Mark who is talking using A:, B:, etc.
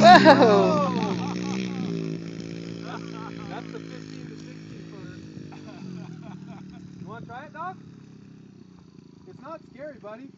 A: Whoa!
B: That's the 15 to 16 footer. You want to try it, Doc? It's not scary, buddy.